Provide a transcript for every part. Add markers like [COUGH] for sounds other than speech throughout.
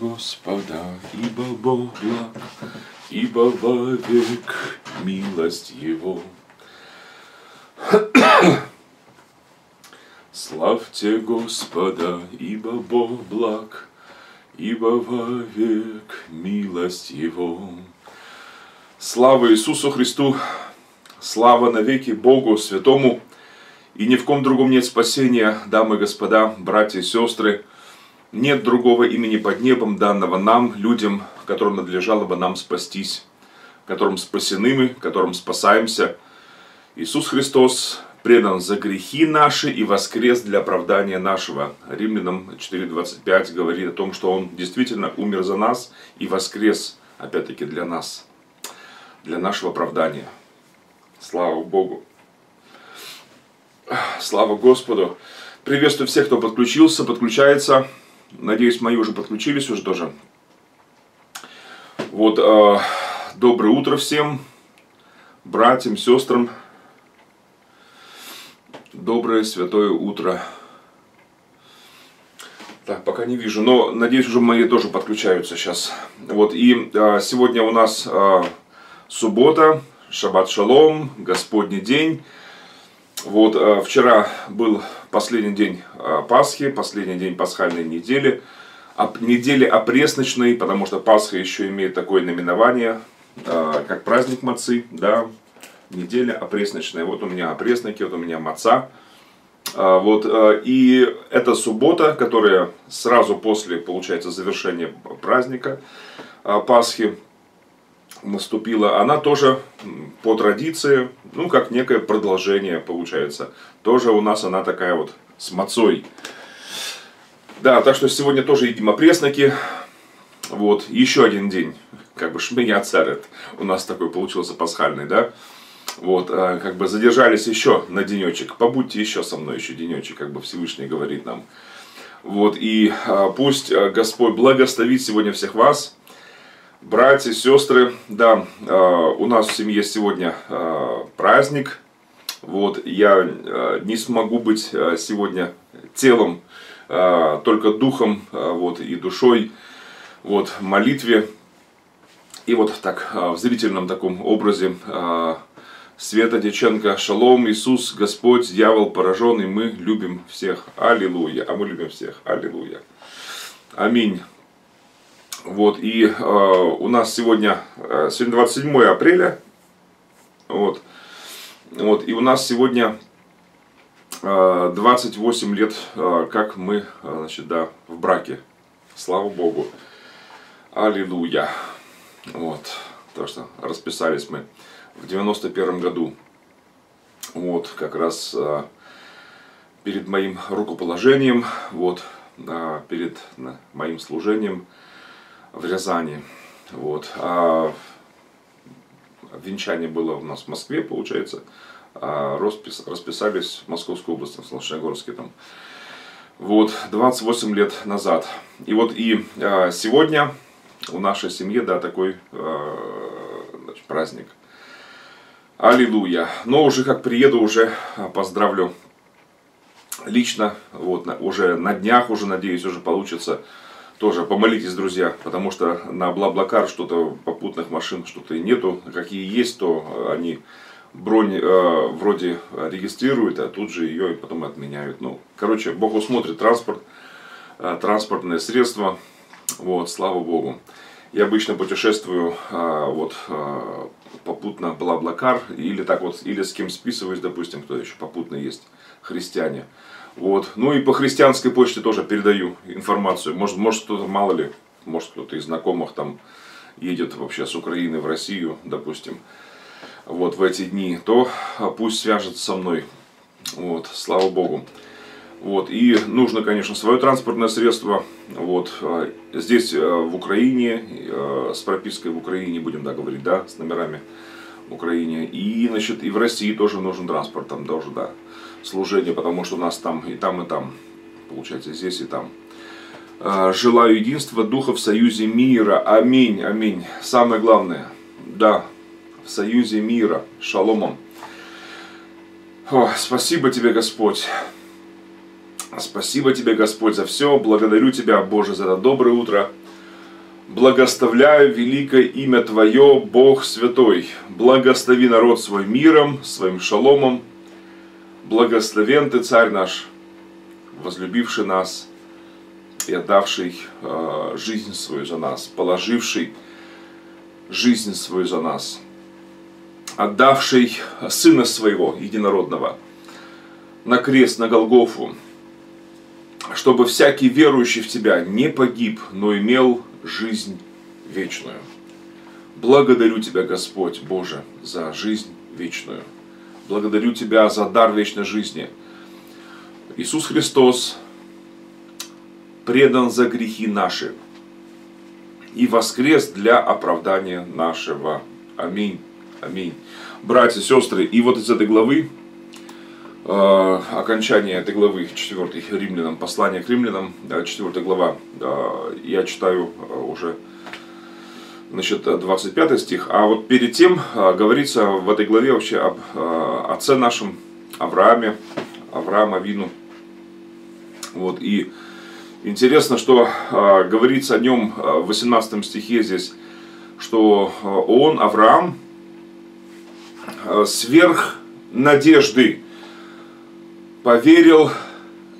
Господа, ибо Бог благ, ибо вовек милость Его. Славьте Господа, ибо Бог благ, ибо вовек милость Его. Слава Иисусу Христу, слава навеки Богу Святому, и ни в ком другом нет спасения, дамы и господа, братья и сестры, нет другого имени под небом, данного нам, людям, которым надлежало бы нам спастись, которым спасены мы, которым спасаемся. Иисус Христос предан за грехи наши и воскрес для оправдания нашего. Римлянам 4.25 говорит о том, что Он действительно умер за нас и воскрес, опять-таки, для нас, для нашего оправдания. Слава Богу! Слава Господу! Приветствую всех, кто подключился, подключается. Надеюсь, мои уже подключились уже тоже. Вот, э, доброе утро всем, братьям, сестрам. Доброе святое утро. Так, пока не вижу, но надеюсь, уже мои тоже подключаются сейчас. Вот, и э, сегодня у нас э, суббота, шаббат шалом, Господний день. Вот, э, вчера был последний день э, Пасхи, последний день пасхальной недели. Недели опресночной, потому что Пасха еще имеет такое наименование, э, как праздник мацы, да, неделя опресночная. Вот у меня опресники, вот у меня маца. Вот, и это суббота, которая сразу после, получается, завершения праздника Пасхи, наступила, она тоже по традиции, ну, как некое продолжение получается. Тоже у нас она такая вот с мацой. Да, так что сегодня тоже едим опресноки. Вот, еще один день, как бы шменя царит. У нас такой получился пасхальный, да. Вот, а, как бы задержались еще на денечек. Побудьте еще со мной еще денечек, как бы Всевышний говорит нам. Вот, и а, пусть а, Господь благословит сегодня всех вас Братья, сестры, да, а, у нас в семье сегодня а, праздник. Вот, я а, не смогу быть сегодня телом, только духом вот, и душой, вот, молитве. И вот так, в зрительном таком образе Света Деченко, Шалом, Иисус, Господь, дьявол пораженный, мы любим всех. Аллилуйя. А мы любим всех. Аллилуйя. Аминь. Вот, и э, у нас сегодня, э, сегодня 27 апреля, вот, вот, и у нас сегодня э, 28 лет, э, как мы, э, значит, да, в браке. Слава Богу. Аллилуйя. Вот, то что расписались мы в 91 году. Вот, как раз э, перед моим рукоположением, вот, э, перед э, моим служением, в Рязани. Вот. А венчание было у нас в Москве, получается. А распис, расписались в Московской области, в Солнечногорске там. Вот, 28 лет назад. И вот и а, сегодня у нашей семьи, да, такой а, значит, праздник. Аллилуйя. Но уже как приеду, уже поздравлю лично. Вот, на, уже на днях, уже надеюсь, уже получится тоже помолитесь, друзья, потому что на Блаблакар что-то попутных машин что-то и нету. Какие есть, то они бронь э, вроде регистрируют, а тут же ее и потом отменяют. Ну, короче, Бог усмотрит транспорт, э, транспортное средство. Вот, слава Богу. Я обычно путешествую э, вот э, попутно Блаблакар или так вот, или с кем списываюсь, допустим, кто еще попутно есть, христиане. Вот. Ну и по христианской почте тоже передаю информацию. Может, может кто-то, мало ли, может кто-то из знакомых там едет вообще с Украины в Россию, допустим, вот в эти дни, то пусть свяжется со мной. Вот, слава Богу. Вот, и нужно, конечно, свое транспортное средство. Вот, а, здесь э, в Украине, с пропиской в Украине, будем да, говорить, да, с номерами в Украине. И, значит, и в России тоже нужен транспорт, там тоже, да служение, потому что у нас там и там, и там, получается, здесь и там. А, желаю единства Духа в союзе мира. Аминь, аминь. Самое главное, да, в союзе мира. Шаломом. О, спасибо тебе, Господь. Спасибо тебе, Господь, за все. Благодарю тебя, Боже, за это доброе утро. Благоставляю великое имя Твое, Бог Святой. Благослови народ свой миром, своим шаломом. Благословен Ты, Царь наш, возлюбивший нас и отдавший э, жизнь свою за нас, положивший жизнь свою за нас, отдавший Сына Своего, Единородного, на крест, на Голгофу, чтобы всякий верующий в Тебя не погиб, но имел жизнь вечную. Благодарю Тебя, Господь Боже, за жизнь вечную. Благодарю Тебя за дар вечной жизни. Иисус Христос предан за грехи наши и воскрес для оправдания нашего. Аминь. Аминь. Братья сестры, и вот из этой главы Э, окончание этой главы 4 римлянам, послание к римлянам, 4 глава, э, я читаю э, уже значит, 25 стих, а вот перед тем говорится в этой главе вообще об отце нашем Аврааме, Авраама Вину. Вот, и интересно, что говорится о нем в 18 стихе здесь, что он, Авраам, сверх надежды, поверил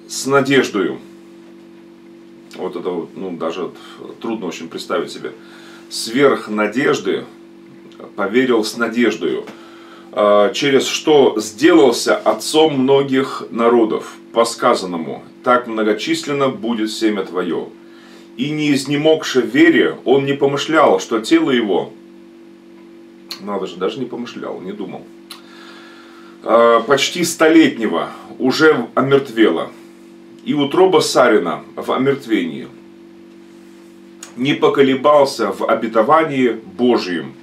с надеждою. Вот это ну, даже трудно очень представить себе. Сверх надежды поверил с надеждою, а, через что сделался отцом многих народов, по сказанному, так многочисленно будет семя твое. И не изнемогши вере, он не помышлял, что тело его, надо же, даже не помышлял, не думал, а, почти столетнего уже омертвела, и утроба Сарина в омертвении. Не поколебался в обетовании Божьим,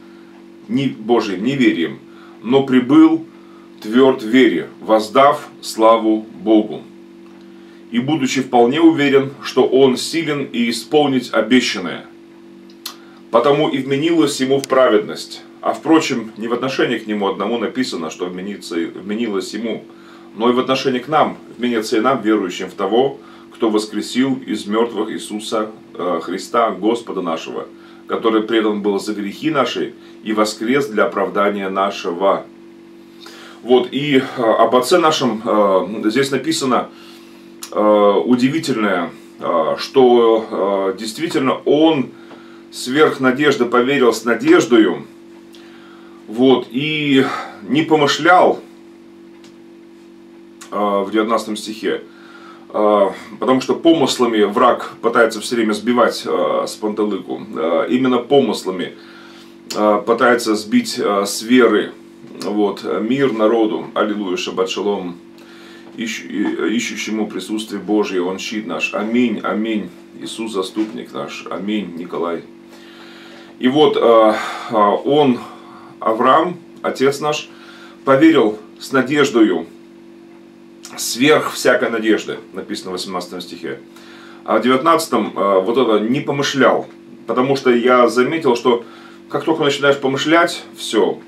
не, Божьим неверием, но прибыл тверд вере, воздав славу Богу. И будучи вполне уверен, что он силен и исполнить обещанное, потому и вменилось ему в праведность. А впрочем, не в отношении к нему одному написано, что вменилось ему – но и в отношении к нам, вменится и нам, верующим в того, кто воскресил из мертвых Иисуса э, Христа, Господа нашего, который предан был за грехи наши и воскрес для оправдания нашего. Вот, и э, об Отце нашем э, здесь написано удивительное, что действительно Он сверх надежды поверил с надеждою, вот, и не помышлял, в 19 стихе. А, потому что помыслами враг пытается все время сбивать а, с панталыку. А, именно помыслами пытается сбить с веры. Вот, мир народу. Аллилуйя, шаббат шалом. Ищущему присутствие Божие, Он щит наш. Аминь, аминь. Иисус заступник наш. Аминь, Николай. И вот он, Авраам, отец наш, поверил с надеждою сверх всякой надежды, написано в 18 стихе. А в 19 э, вот это не помышлял, потому что я заметил, что как только начинаешь помышлять, все,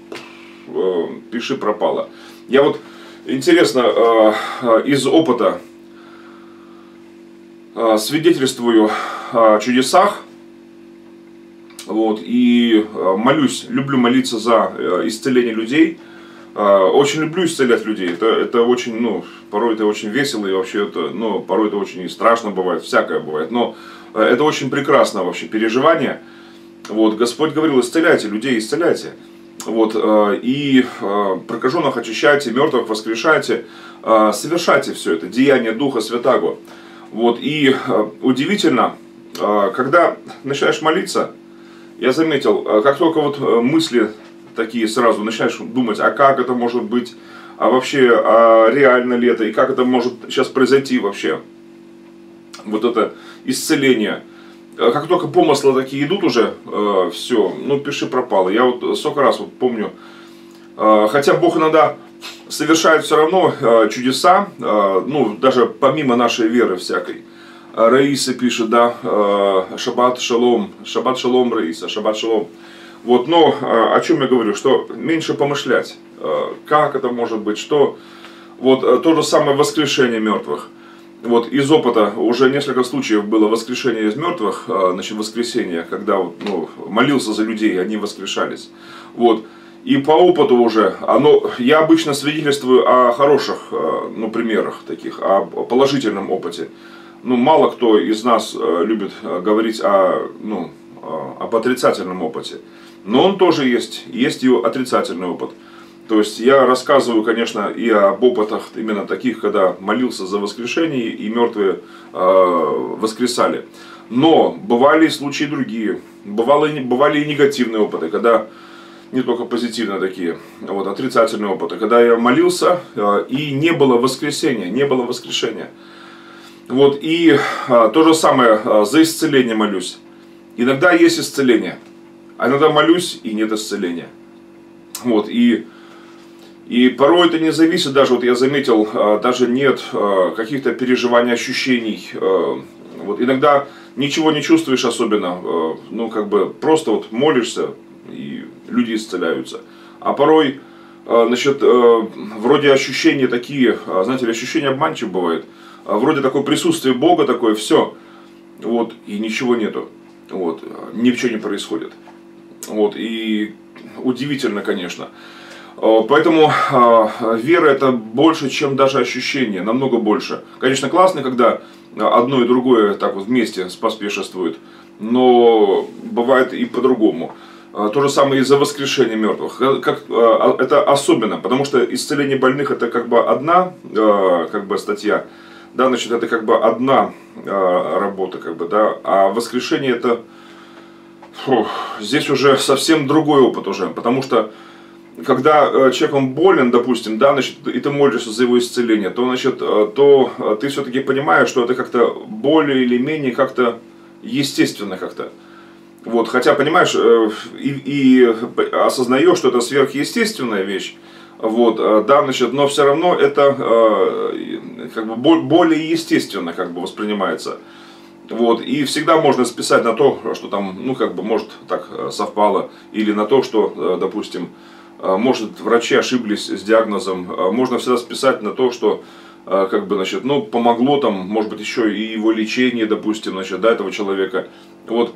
э, пиши пропало. Я вот, интересно, э, из опыта свидетельствую о чудесах, вот, и молюсь, люблю молиться за исцеление людей – очень люблю исцелять людей. Это, это очень, ну, порой это очень весело и вообще это, ну, порой это очень страшно бывает, всякое бывает. Но э, это очень прекрасное вообще переживание. Вот, Господь говорил, исцеляйте людей, исцеляйте. Вот, э, и э, прокаженных очищайте, мертвых воскрешайте, совершайте все это, деяние Духа Святаго. Вот, и удивительно, когда начинаешь молиться, я заметил, как только вот мысли такие сразу начинаешь думать, а как это может быть, а вообще, а реально ли это, и как это может сейчас произойти вообще. Вот это исцеление. А как только помыслы такие идут уже, э, все, ну пиши пропало. Я вот сколько раз вот помню, э, хотя Бог иногда совершает все равно э, чудеса, э, ну даже помимо нашей веры всякой. Раиса пишет, да, э, шаббат шалом, шаббат шалом Раиса, шаббат шалом. Вот, но а, о чем я говорю, что меньше помышлять, а, как это может быть, что вот а, то же самое воскрешение мертвых. вот из опыта уже несколько случаев было воскрешение из мертвых, а, значит, воскресение, когда ну, молился за людей, они воскрешались. Вот. И по опыту уже, оно, я обычно свидетельствую о хороших ну, примерах таких, о положительном опыте. Ну, мало кто из нас а, любит говорить о, ну, об отрицательном опыте. Но он тоже есть, есть и отрицательный опыт. То есть я рассказываю, конечно, и об опытах именно таких, когда молился за воскрешение и мертвые э, воскресали. Но бывали и случаи другие. Бывали, бывали и негативные опыты, когда не только позитивные такие, вот, отрицательные опыты, когда я молился э, и не было воскресения, не было воскрешения. Вот, и э, то же самое, э, за исцеление молюсь. Иногда есть исцеление, а иногда молюсь и нет исцеления. Вот, и и порой это не зависит даже, вот я заметил, а, даже нет а, каких-то переживаний, ощущений. А, вот иногда ничего не чувствуешь особенно, ну как бы просто вот молишься, и люди исцеляются. А порой, значит, вроде ощущения такие, знаете ощущения обманчивые бывают. Вроде такое присутствие Бога такое, все. Вот, и ничего нету. Вот, ничего не происходит. Вот, и удивительно, конечно. Э, поэтому э, вера это больше, чем даже ощущение, намного больше. Конечно, классно, когда одно и другое так вот вместе поспешествует, но бывает и по-другому. Э, то же самое и за воскрешение мертвых. Как, это особенно, потому что исцеление больных это как бы одна как бы статья, да, значит, это как бы одна работа, как бы, да, а воскрешение это фу, здесь уже совсем другой опыт уже, потому что когда э, человек он болен, допустим, да, значит, и ты молишься за его исцеление, то, значит, э, то э, ты все-таки понимаешь, что это как-то более или менее как-то естественно как-то. Вот, хотя, понимаешь, и, и осознаешь, что это сверхъестественная вещь, вот, да, значит, но все равно это как бы более естественно как бы воспринимается. Вот, и всегда можно списать на то, что там, ну, как бы, может, так совпало, или на то, что, допустим, а, может, врачи ошиблись с диагнозом, можно всегда списать на то, что как бы, значит, ну, помогло там, может быть, еще и его лечение, допустим, значит, да, этого человека, вот,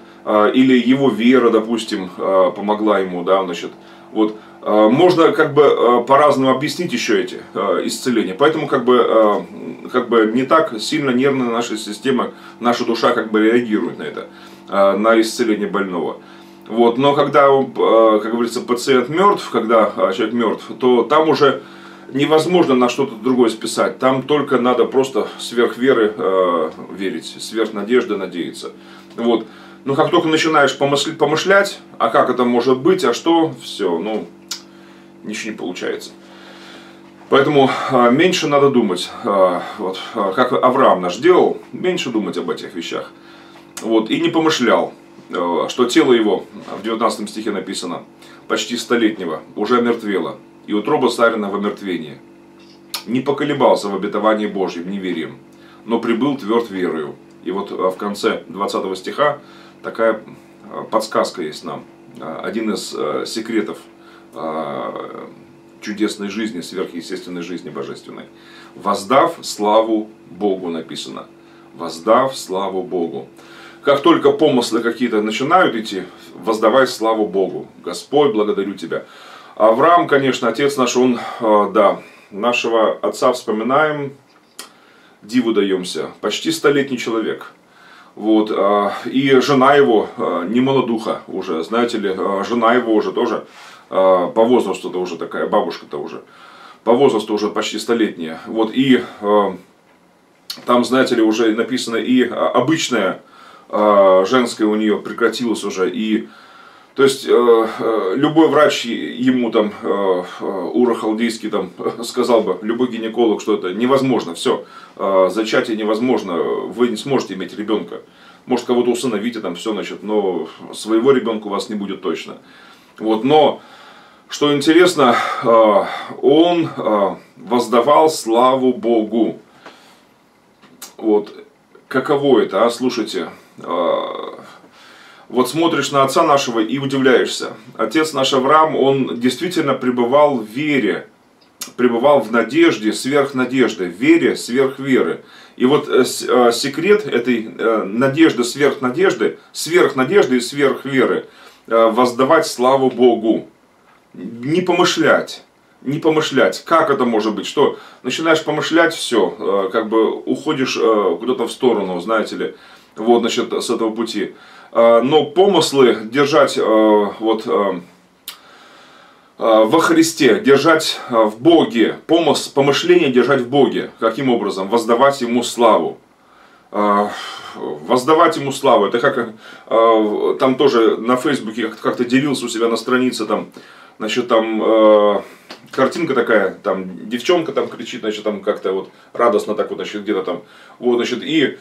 или его вера, допустим, помогла ему, да, значит, вот, можно как бы по-разному объяснить еще эти исцеления, поэтому как бы, как бы не так сильно нервная наша система, наша душа как бы реагирует на это, на исцеление больного. Вот, но когда, как говорится, пациент мертв, когда человек мертв, то там уже невозможно на что-то другое списать. Там только надо просто сверх веры верить, сверх надежды надеяться. Вот. Но как только начинаешь помышлять, а как это может быть, а что, все, ну, ничего не получается. Поэтому э, меньше надо думать, э, вот, э, как Авраам наш делал, меньше думать об этих вещах. Вот, и не помышлял. Что тело его, в 19 стихе написано, почти столетнего, уже омертвело, и утроба Сарина в омертвении. Не поколебался в обетовании Божьем неверием, но прибыл тверд верою. И вот в конце 20 стиха такая подсказка есть нам. Один из секретов чудесной жизни, сверхъестественной жизни божественной. Воздав славу Богу написано. Воздав славу Богу. Как только помыслы какие-то начинают идти, воздавай славу Богу. Господь, благодарю Тебя. Авраам, конечно, отец наш, он, э, да, нашего отца вспоминаем, диву даемся. Почти столетний человек. Вот, э, и жена его, э, не молодуха уже, знаете ли, жена его уже тоже по возрасту-то уже такая, бабушка-то уже, по возрасту уже почти столетняя. Вот, и там, знаете ли, уже написано и обычная а, женское у нее прекратилось уже. И, то есть, э, э, любой врач ему там, э, урохалдейский там, [LAUGHS] сказал бы, любой гинеколог, что это невозможно, все, зачатие невозможно, вы не сможете иметь ребенка. Может, кого-то усыновите, там все, значит, но своего ребенка у вас не будет точно. Вот, но, что интересно, он воздавал славу Богу. Вот, каково это, а, слушайте, а, вот смотришь на отца нашего и удивляешься. Отец наш Авраам, он действительно пребывал в вере, пребывал в надежде сверх надежды, в вере сверх веры. И вот э, э, секрет этой э, надежды сверх надежды, сверх надежды и сверх веры, воздавать славу Богу. Не помышлять. Не помышлять. Как это может быть? Что начинаешь помышлять, все, как бы уходишь куда-то в сторону, знаете ли, вот, значит, с этого пути. Но помыслы держать вот Э, во Христе, держать э, в Боге, помыс, помышление держать в Боге. Каким образом? Воздавать Ему славу. Э, воздавать Ему славу. Это как там тоже на Фейсбуке как-то делился у себя на странице, там, значит, там картинка такая, там девчонка там кричит, значит, там как-то вот радостно так вот, значит, где-то там, вот, значит, и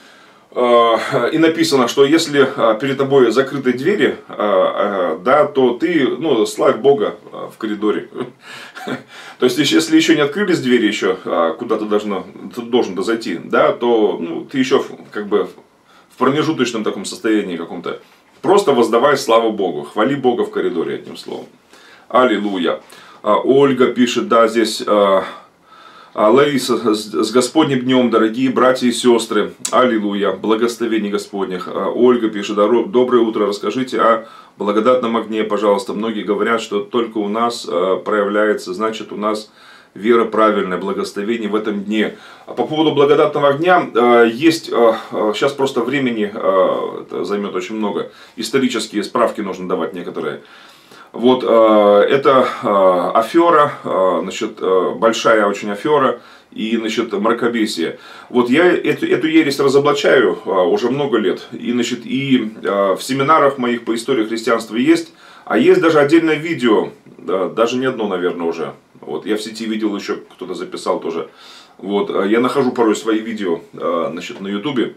Э, и написано, что если э, перед тобой закрыты двери, э, да, то ты, ну, славь Бога в коридоре. [LAUGHS] То есть, если еще не открылись двери еще, куда ты, должно, ты должен зайти, да, то ну, ты еще как бы в промежуточном таком состоянии каком-то. Просто воздавай славу Богу, хвали Бога в коридоре, одним словом. Аллилуйя. Ольга пишет, да, здесь Лариса, с Господним днем, дорогие братья и сестры. Аллилуйя, благословение Господних. А, Ольга пишет, доброе утро, расскажите о благодатном огне, пожалуйста. Многие говорят, что только у нас а, проявляется, значит у нас вера правильная, благословение в этом дне. А по поводу благодатного огня, есть, сейчас просто времени займет очень много, исторические справки нужно давать некоторые. Вот э, это э, афера, э, значит, большая очень афера и значит, мракобесие. Вот я эту, эту ересь разоблачаю уже много лет. И, значит, и в семинарах моих по истории христианства есть, а есть даже отдельное видео, даже не одно, наверное, уже. Вот, я в сети видел еще, кто-то записал тоже. Вот, я нахожу порой свои видео значит, на ютубе,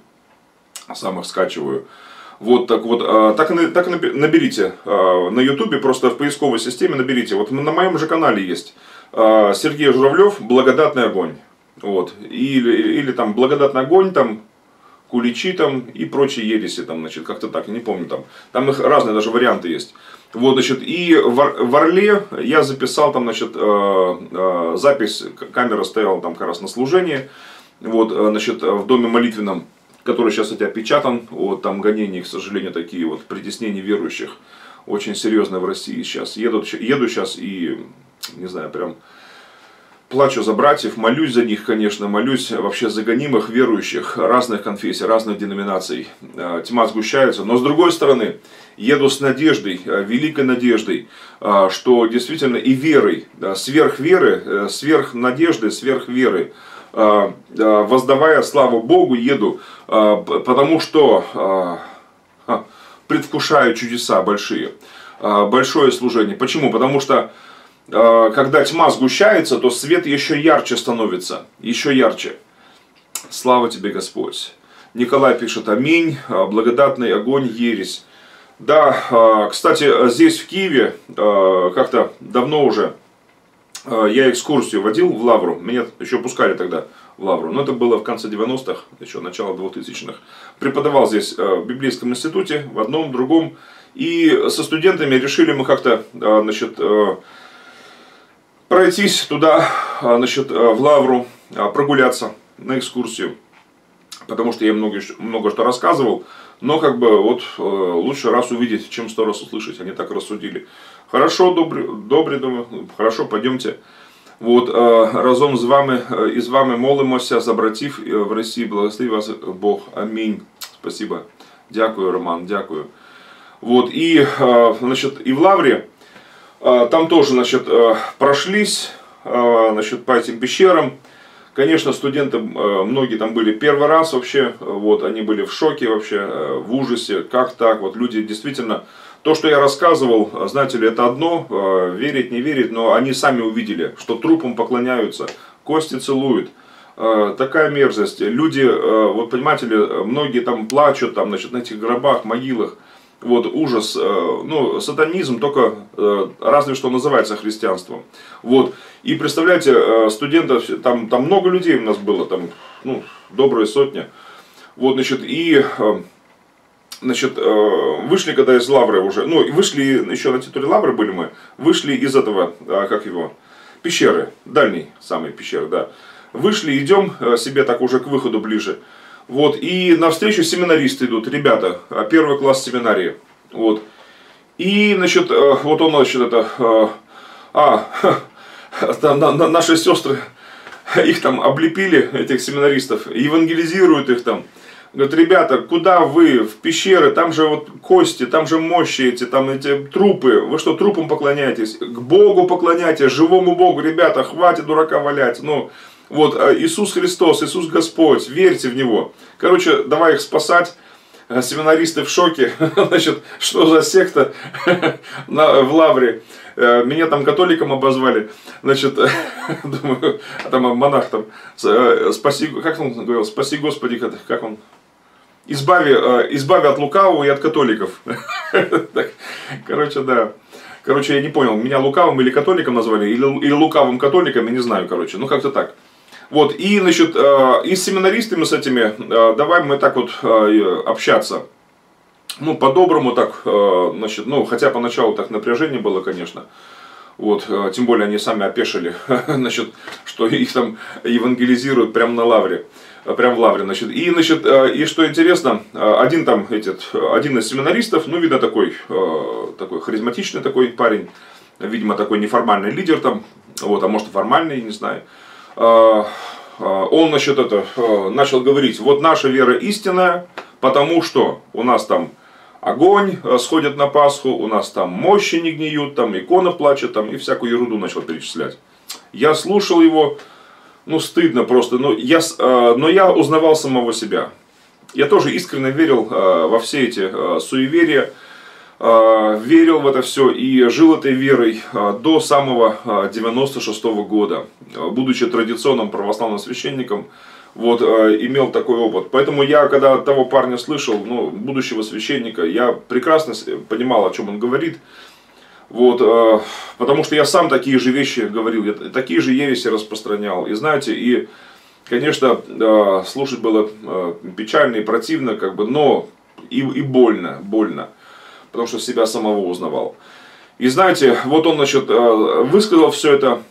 сам их скачиваю. Вот так вот, а, так, так наберите а, на ютубе, просто в поисковой системе наберите. Вот на моем же канале есть а, Сергей Журавлев «Благодатный огонь». Вот. Или, или там «Благодатный огонь», там куличи там и прочие ереси там, значит, как-то так, не помню там. Там их разные даже варианты есть. Вот, значит, и в, в Орле я записал там, значит, запись, камера стояла там как раз на служении, вот, значит, в доме молитвенном который сейчас кстати, опечатан, вот там гонения, к сожалению, такие вот, притеснения верующих, очень серьезно в России сейчас. Еду, еду сейчас и, не знаю, прям плачу за братьев, молюсь за них, конечно, молюсь вообще за гонимых верующих разных конфессий, разных деноминаций. А, тьма сгущается, но с другой стороны, еду с надеждой, а, великой надеждой, а, что действительно и верой, сверх веры, э, сверх надежды, сверх веры, а, а, воздавая славу Богу, еду, а, потому что предвкушаю чудеса большие, большое служение. Почему? Потому что когда тьма сгущается, то свет еще ярче становится, еще ярче. Слава тебе, Господь. Николай пишет, аминь, благодатный огонь, ересь. Да, кстати, здесь в Киеве как-то давно уже я экскурсию водил в Лавру, меня еще пускали тогда в Лавру, но это было в конце 90-х, еще начало 2000-х. Преподавал здесь а, в библейском институте, в одном, в другом, и со студентами решили мы как-то, а, значит, пройтись туда, значит, в Лавру, прогуляться на экскурсию, потому что я много, много что рассказывал, но как бы вот лучше раз увидеть, чем сто раз услышать, они так рассудили. Хорошо, добре, добре, думаю, хорошо, пойдемте. Вот, разом з вами і з вами молимося за братів в Росії. Благослови вас Бог. Амінь. Спасибо. Дякую, Роман, дякую. Вот, и, значит, и в Лавре там тоже, значит, прошлись, значит, по этим пещерам. Конечно, студенты, многие там были первый раз вообще, вот, они были в шоке вообще, в ужасе, как так, вот люди действительно то, что я рассказывал, знаете ли, это одно, э, верить, не верить, но они сами увидели, что трупам поклоняются, кости целуют. Э, такая мерзость. Люди, э, вот понимаете ли, многие там плачут там, значит, на этих гробах, могилах. Вот ужас, ну, сатанизм только разве что называется христианством. Вот. И представляете, студентов, там, там много людей у нас было, там, ну, добрые сотни. Вот, значит, и значит, э, вышли когда из Лавры уже, ну, вышли еще на территории Лавры были мы, вышли из этого, как его, пещеры, дальней самой пещеры, да. Вышли, идем э, себе так уже к выходу ближе. Вот, и навстречу семинаристы идут, ребята, э, первый класс семинарии. Вот. И, значит, э, вот он, значит, это, а, [LAUGHS] там, на, на, наши сестры, [LAUGHS] их там облепили, этих семинаристов, евангелизируют их там. Говорят, ребята, куда вы? В пещеры, там же вот кости, там же мощи эти, там эти трупы. Вы что, трупам поклоняетесь? К Богу поклоняйтесь, живому Богу. Ребята, хватит дурака валять. Ну, вот, а Иисус Христос, Иисус Господь, верьте в Него. Короче, давай их спасать. А семинаристы в шоке. [LAUGHS] Значит, что за секта [LAUGHS] в Лавре? Э, меня там католиком обозвали. Значит, [LAUGHS] думаю, а там монах там, э, спаси, как он говорил, спаси Господи, как он, избави, э, избави от лукавого и от католиков. Короче, да. Короче, я не понял, меня лукавым или католиком назвали, или, или лукавым католиком, я не знаю, короче. Ну, как-то так. Вот, и, значит, и с семинаристами с этими, давай мы так вот общаться. Ну, по-доброму так, значит, ну, хотя поначалу так напряжение было, конечно. Вот, тем более они сами опешили, [LAUGHS] значит, что их там евангелизируют прямо на лавре. Э, прям в лавре, значит. И, значит, э, и что интересно, э, один там, этот, один из семинаристов, ну, видно, такой, такой харизматичный такой парень, видимо, такой неформальный лидер там, вот, а может формальный, не знаю. Он, значит, это, начал говорить, вот наша вера истинная, потому что у нас там огонь сходит на Пасху, у нас там мощи не гниют, там икона плачет, там и всякую ерунду начал перечислять. Я слушал его, ну, стыдно просто. Но я, э, но я узнавал самого себя. Я тоже искренне верил э, во все эти э, суеверия, верил в это все и жил этой верой до самого 96 -го года. Будучи традиционным православным священником, вот, имел такой опыт. Поэтому я, когда того парня слышал, ну, будущего священника, я прекрасно понимал, о чем он говорит. Вот, э, потому что я сам такие же вещи говорил, я такие же ереси распространял. И знаете, и, конечно, э, слушать было э, печально и противно, как бы, но и, и больно, больно, потому что себя самого узнавал. И знаете, вот он, значит, высказал все это,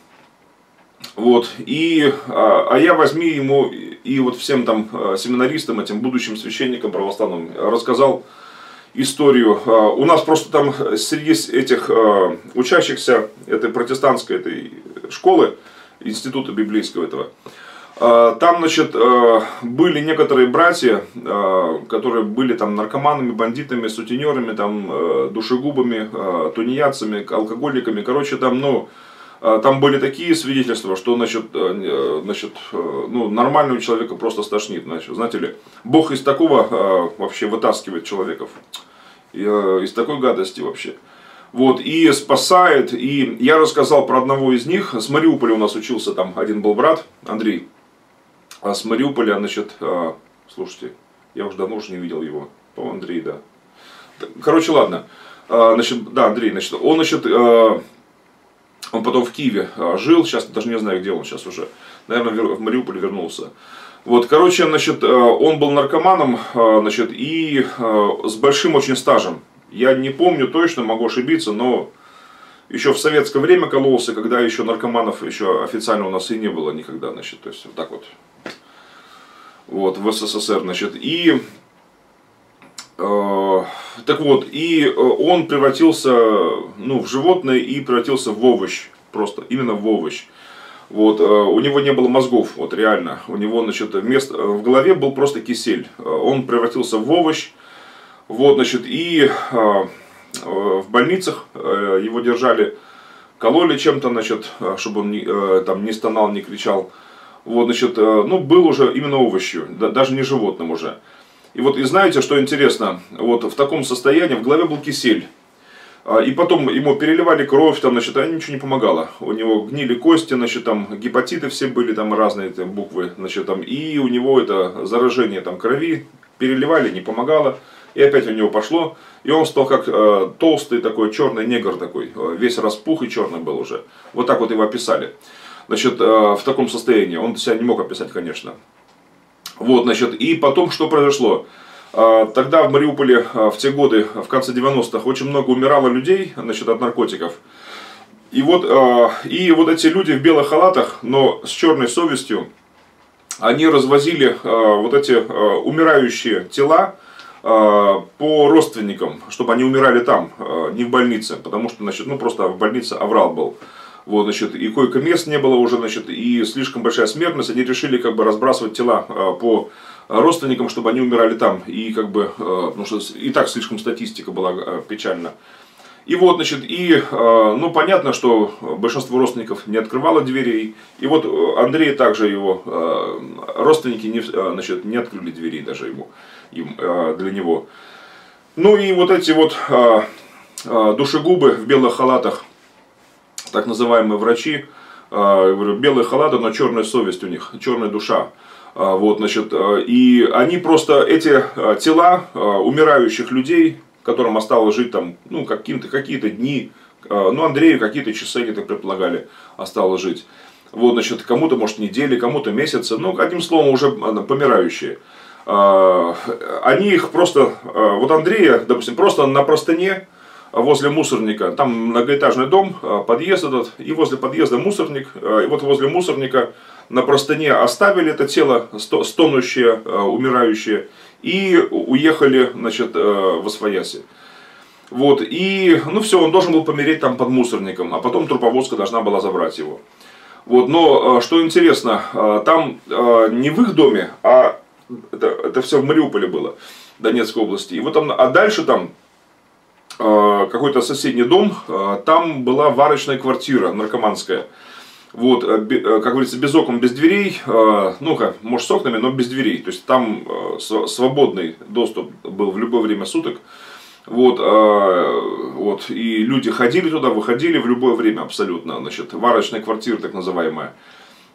вот, и, а я возьми ему и вот всем там семинаристам, этим будущим священникам православным рассказал, историю. А, у нас просто там среди этих а, учащихся этой протестантской этой школы, института библейского этого, а, там, значит, были некоторые братья, которые были там наркоманами, бандитами, сутенерами, там, душегубами, тунеядцами, алкоголиками. Короче, там, ну, там были такие свидетельства, что, значит, значит, ну, нормального человека просто стошнит. Значит, знаете ли, Бог из такого вообще вытаскивает человеков. Из такой гадости вообще. Вот, и спасает, и я рассказал про одного из них, с Мариуполя у нас учился, там один был брат, Андрей, а с Мариуполя, значит, слушайте, я уже давно уже не видел его, по Андрей, да. Короче, ладно, значит, да, Андрей, значит, он, значит, он потом в Киеве а, жил, сейчас даже не знаю, где он сейчас уже. Наверное, в Мариуполь вернулся. Вот, короче, значит, э, он был наркоманом, э, значит, и с большим очень стажем. Я не помню точно, могу ошибиться, но еще в советское время кололся, когда еще наркоманов еще официально у нас и не было никогда, значит, то есть вот так вот. Вот, в СССР, значит, и так вот, и он превратился ну, в животное и превратился в овощ. Просто, именно в овощ. Вот, у него не было мозгов, вот реально. У него, значит, вместо, в голове был просто кисель. Он превратился в овощ. Вот, значит, и в больницах его держали, кололи чем-то, значит, чтобы он не, там не стонал, не кричал. Вот, значит, ну, был уже именно овощью, даже не животным уже. И вот, и знаете, что интересно, вот в таком состоянии в голове был кисель. А, и потом ему переливали кровь, там, значит, а ничего не помогало. У него гнили кости, значит, там гепатиты все были, там разные там, буквы, значит, там, и у него это заражение там крови, переливали, не помогало. И опять у него пошло, и он стал как э, толстый такой черный негр такой, э, весь распух и черный был уже. Вот так вот его описали. Значит, э, в таком состоянии. Он себя не мог описать, конечно. Вот, значит, и потом что произошло? А, тогда в Мариуполе а, в те годы, в конце 90-х, очень много умирало людей значит, от наркотиков. И вот, и вот эти люди в белых халатах, но с черной совестью, они развозили вот эти умирающие тела по родственникам, чтобы они умирали там, не в больнице, потому что, значит, ну просто в больнице аврал был. Вот, значит, и койко-мест не было уже, значит, и слишком большая смертность, они решили как бы разбрасывать тела по родственникам, чтобы они умирали там. И как бы, потому что и так слишком статистика была печальна. И вот, значит, и, ну, понятно, что большинство родственников не открывало дверей. И вот Андрей также его, родственники не, значит, не открыли дверей даже ему, им, для него. Ну и вот эти вот душегубы в белых халатах, так называемые врачи, говорю, белые халаты, но черная совесть у них, черная душа. Вот, значит, и они просто, эти тела умирающих людей, которым осталось жить там, ну, каким-то, какие-то дни, ну, Андрею какие-то часы, они так предполагали, осталось жить. Вот, значит, кому-то, может, недели, кому-то месяцы, ну, одним словом, уже помирающие. Они их просто, вот Андрея, допустим, просто на простыне, возле мусорника, там многоэтажный дом, подъезд этот, и возле подъезда мусорник, и вот возле мусорника на простыне оставили это тело, стонущее, умирающее, и уехали, значит, в Освояси. Вот, и, ну все, он должен был помереть там под мусорником, а потом труповозка должна была забрать его. Вот, но, что интересно, там не в их доме, а это, это все в Мариуполе было, Донецкой области. И вот там, а дальше там Э, какой-то соседний дом, э, там была варочная квартира наркоманская. Вот, э, как говорится, без окон, без дверей, ну как, может с окнами, но без дверей. То есть там свободный доступ был в любое время суток. Вот, вот, и люди ходили туда, выходили в любое время абсолютно. Значит, варочная квартира так называемая.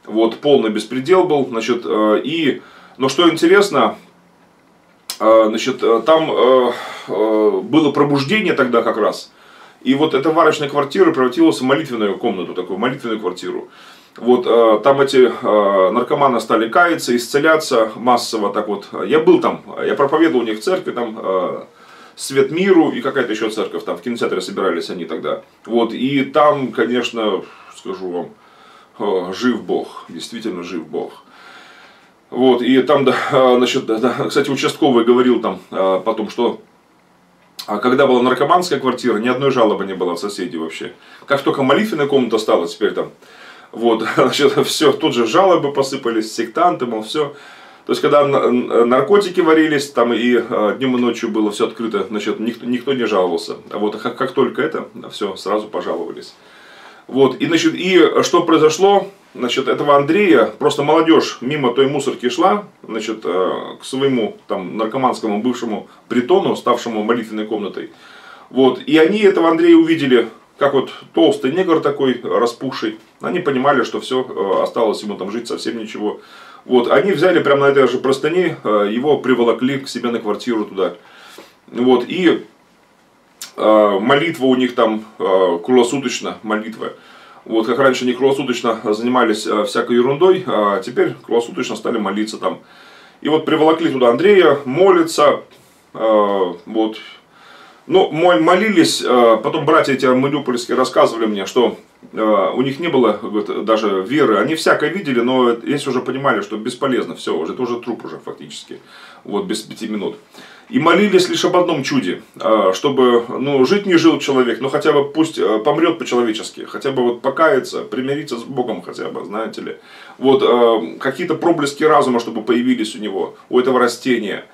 Вот, полный беспредел был. Значит, и, но что интересно, значит, там было пробуждение тогда как раз. И вот эта варочная квартира превратилась в молитвенную комнату, такую молитвенную квартиру. Вот э, там эти э, наркоманы стали каяться, исцеляться массово. Так вот, я был там, я проповедовал у них в церкви, там э, Свет миру и какая-то еще церковь, там в кинотеатре собирались они тогда. Вот, и там, конечно, скажу вам, жив Бог, действительно жив Бог. Вот, и там, [LAUGHS] значит, кстати, участковый говорил там потом, что а когда была наркоманская квартира, ни одной жалобы не было от соседей вообще. Как только молитвенная комната стала теперь там, вот, [LAUGHS] значит, все, тут же жалобы посыпались, сектанты, мол, все. То есть, когда наркотики варились, там и э, днем и ночью было все открыто, значит, никто, никто не жаловался. А вот как, как только это, все, сразу пожаловались. Вот, и, значит, и что произошло, значит, этого Андрея, просто молодежь мимо той мусорки шла, значит, э, к своему там наркоманскому бывшему притону, ставшему молитвенной комнатой. Вот, и они этого Андрея увидели, как вот толстый негр такой, распухший. Они понимали, что все, э, осталось ему там жить совсем ничего. Вот, они взяли прямо на этой же простыне, э, его приволокли к себе на квартиру туда. Вот, и молитва у них там круглосуточно, молитва. Вот как раньше они круглосуточно занимались э, всякой ерундой, а теперь круглосуточно стали молиться там. И вот приволокли туда Андрея, молится, э, вот. Ну, молились, э, потом братья эти мариупольские рассказывали мне, что у них не было говорит, даже веры. Они всякое видели, но здесь уже понимали, что бесполезно, все, уже это уже труп уже фактически, вот без пяти минут. И молились лишь об одном чуде, а, чтобы, ну, жить не жил человек, но хотя бы пусть а, помрет по-человечески, хотя бы вот покаяться, примириться с Богом хотя бы, знаете ли. Вот а, какие-то проблески разума, чтобы появились у него, у этого растения.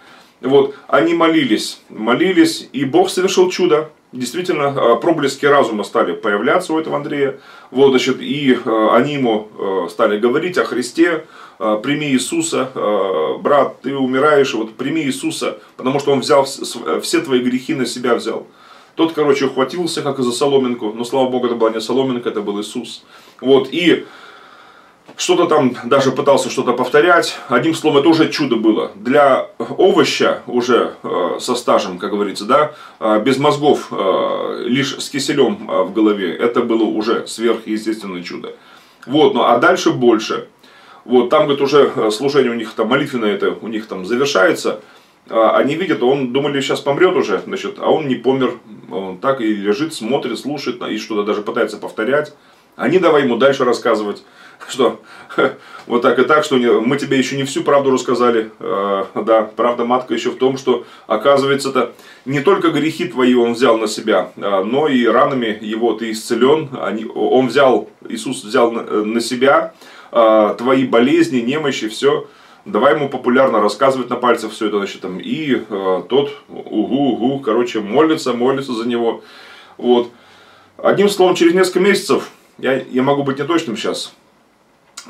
Вот, они молились, молились, и Бог совершил чудо. Действительно, проблески разума стали появляться у этого Андрея. Вот, значит, и они ему стали говорить о Христе, «А, прими Иисуса, брат, ты умираешь, вот прими Иисуса, потому что Он взял все твои грехи на себя взял. Тот, короче, ухватился, как и за соломинку, но, слава Богу, это была не соломинка, это был Иисус. Вот, и что-то там даже пытался что-то повторять. Одним словом, это уже чудо было. Для овоща уже э, со стажем, как говорится, да, э, без мозгов, э, лишь с киселем э, в голове, это было уже сверхъестественное чудо. Вот, ну а дальше больше. Вот, там, говорит, уже э, служение у них, там, молитвенное это у них там завершается. а, они видят, он думали, сейчас помрет уже, значит, а он не помер. Он так и лежит, смотрит, слушает, и что-то даже пытается повторять. Они давай ему дальше рассказывать, что [LAUGHS] вот так и так, что мы тебе еще не всю правду рассказали. А, да, правда матка еще в том, что оказывается-то не только грехи твои он взял на себя, а, но и ранами его ты исцелен. Он взял, Иисус взял на себя твои болезни, немощи, все давай ему популярно рассказывать на пальцах все это, значит, там, и тот, угу, угу, короче, молится, молится за него, вот. Одним словом, через несколько месяцев, я, я могу быть неточным сейчас,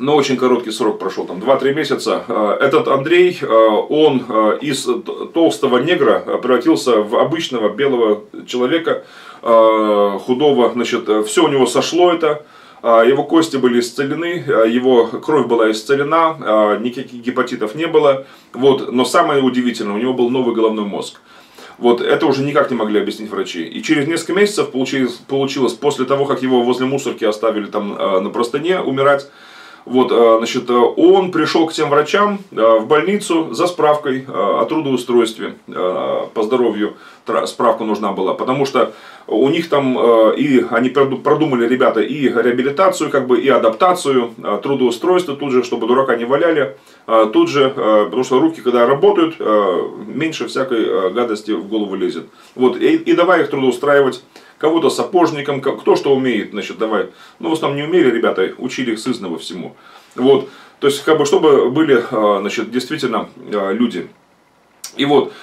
но очень короткий срок прошел, там 2-3 месяца. Э, этот Андрей, э, он э, из толстого негра превратился в обычного белого человека, худого, значит, все у него сошло это, его кости были исцелены, его кровь была исцелена, никаких гепатитов не было. Вот. Но самое удивительное, у него был новый головной мозг. Вот это уже никак не могли объяснить врачи. И через несколько месяцев получилось, получилось после того, как его возле мусорки оставили там на простыне умирать, вот, значит, он пришел к тем врачам в больницу за справкой о трудоустройстве по здоровью. Справка нужна была, потому что у них там э, и они продумали ребята и реабилитацию, как бы и адаптацию, э, трудоустройство тут же, чтобы дурака не валяли, э, тут же, потому что руки, когда работают, меньше всякой гадости в голову лезет. Вот, и, и давай их трудоустраивать, кого-то сапожником, кто что умеет, значит, давай. Ну, в основном не умели ребята, учили их с изного всему. Вот, то есть, как бы, чтобы были, значит, действительно люди. И вот,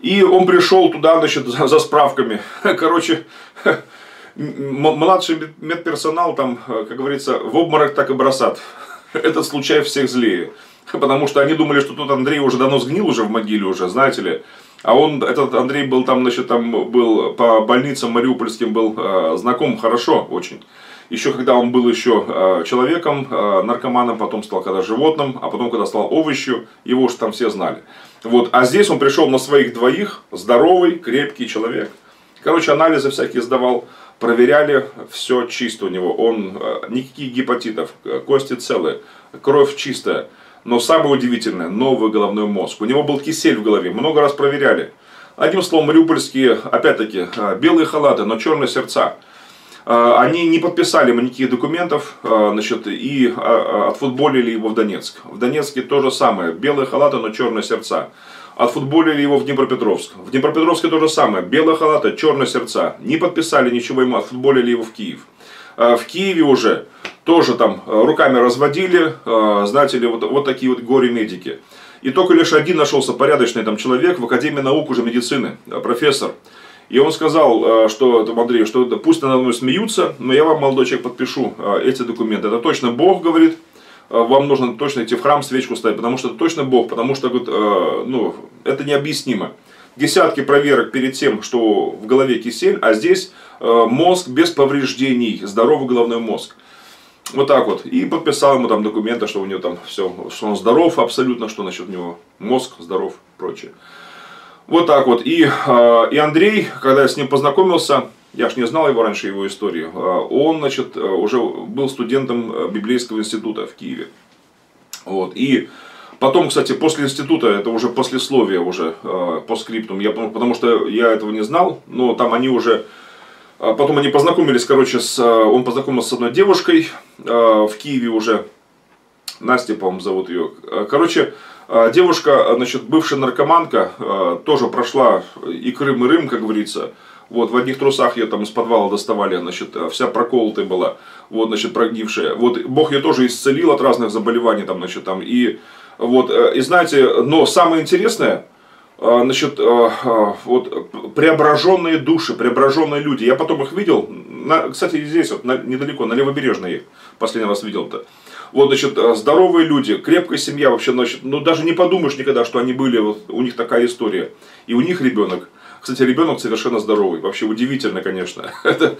и он пришел туда, значит, за, справками. [LAUGHS] Короче, [LAUGHS] младший медперсонал там, как говорится, в обморок так и бросат. [LAUGHS] Этот случай всех злее. Потому что они думали, что тут Андрей уже давно сгнил уже в могиле уже, знаете ли. А он, этот Андрей был там, значит, там был по больницам мариупольским был э, знаком хорошо очень. Еще когда он был еще э, человеком, э, наркоманом, потом стал когда животным, а потом когда стал овощью, его уж там все знали. Вот, а здесь он пришел на своих двоих, здоровый, крепкий человек. Короче, анализы всякие сдавал, проверяли, все чисто у него. Он, э, никаких гепатитов, э, кости целые, кровь чистая. Но самое удивительное, новый головной мозг. У него был кисель в голове, много раз проверяли. Одним словом, мариупольские, опять-таки, э, белые халаты, но черные сердца. Они не подписали ему никаких документов значит, и отфутболили его в Донецк. В Донецке то же самое. Белые халаты, но черные сердца. Отфутболили его в Днепропетровск. В Днепропетровске то же самое. Белые халаты, черные сердца. Не подписали ничего ему, отфутболили его в Киев. В Киеве уже тоже там руками разводили, знаете ли, вот, вот такие вот горе-медики. И только лишь один нашелся порядочный там человек в Академии наук уже медицины, профессор. И он сказал, э, что Андрей, что пусть надо мной смеются, но я вам, молодой человек, подпишу э, эти документы. Это точно Бог говорит, э, вам нужно точно идти в храм, свечку ставить, потому что это точно Бог, потому что ну, это необъяснимо. Десятки проверок перед тем, что в голове кисель, а здесь мозг без повреждений, здоровый головной мозг. Вот так вот. И подписал ему там документы, что у него там все, что он здоров абсолютно, что насчет него мозг здоров прочее. Вот так вот. И, и Андрей, когда я с ним познакомился, я ж не знал его раньше, его историю, а, он, значит, уже был студентом э, библейского института в Киеве. Вот. И потом, кстати, после института, это уже послесловие, уже э, по скриптум, я, потому что я этого не знал, но там они уже Потом они познакомились, короче, с, он познакомился с одной девушкой в Киеве уже. Настя, по-моему, зовут ее. Короче, а, девушка, значит, бывшая наркоманка, а, тоже прошла и Крым, и Рым, как говорится. Вот, в одних трусах ее там из подвала доставали, значит, вся проколотая была, вот, значит, прогнившая. Вот, Бог ее тоже исцелил от разных заболеваний, там, значит, там, и, вот, э, и знаете, но самое интересное, а, значит, вот, преображенные души, преображенные люди, я потом их видел, на, кстати, здесь вот, на, недалеко, на Левобережной их, последний раз видел-то. Вот, значит, э, здоровые люди, крепкая семья вообще, значит, ну даже не подумаешь никогда, что они были, вот, у них такая история. И у них ребенок. Кстати, ребенок совершенно здоровый. Вообще удивительно, конечно. [LAUGHS] Это